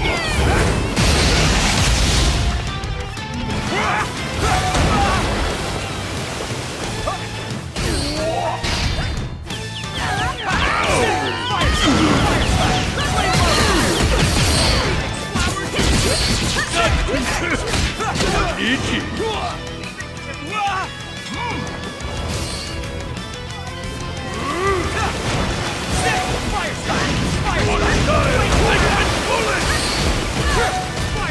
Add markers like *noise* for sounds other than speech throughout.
jutsu!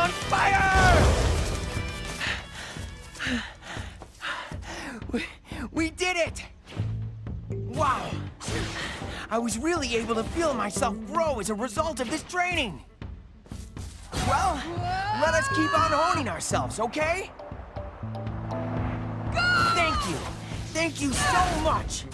on fire! *sighs* We, we did it! Wow! I was really able to feel myself grow as a result of this training! Well, let us keep on honing ourselves, okay? Thank you! Thank you so much!